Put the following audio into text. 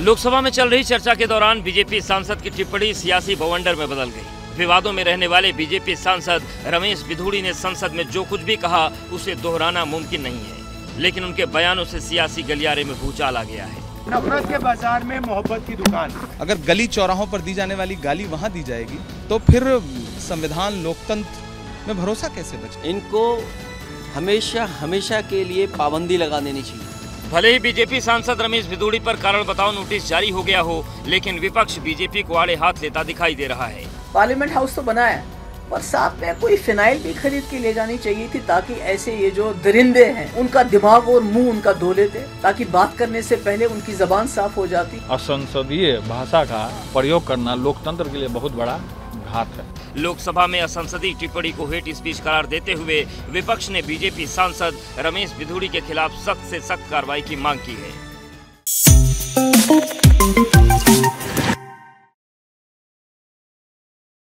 लोकसभा में चल रही चर्चा के दौरान बीजेपी सांसद की टिप्पणी सियासी भवंडर में बदल गई। विवादों में रहने वाले बीजेपी सांसद रमेश बिधूड़ी ने संसद में जो कुछ भी कहा उसे दोहराना मुमकिन नहीं है। लेकिन उनके बयानों से सियासी गलियारे में भूचाल आ गया है। नफरत के बाज़ार में मोहब्बत की दुकान। अगर गली चौराहों पर दी जाने वाली गाली वहाँ दी जाएगी तो फिर संविधान लोकतंत्र में भरोसा कैसे बचे? इनको हमेशा हमेशा के लिए पाबंदी लगा देनी चाहिए। भले ही बीजेपी सांसद रमेश बिधूड़ी पर कारण बताओ नोटिस जारी हो गया हो लेकिन विपक्ष बीजेपी को आड़े हाथ लेता दिखाई दे रहा है। पार्लियामेंट हाउस तो बना है पर साथ में कोई फिनाइल भी खरीद के ले जानी चाहिए थी ताकि ऐसे ये जो दरिंदे हैं उनका दिमाग और मुँह उनका धो लेते ताकि बात करने से पहले उनकी जबान साफ़ हो जाती। असंसदीय भाषा का प्रयोग करना लोकतंत्र के लिए बहुत बड़ा घात है। लोकसभा में असंसदीय टिप्पणी को हेट स्पीच करार देते हुए विपक्ष ने बीजेपी सांसद रमेश भिधुड़ी के खिलाफ सख्त से सख्त कार्रवाई की मांग की है।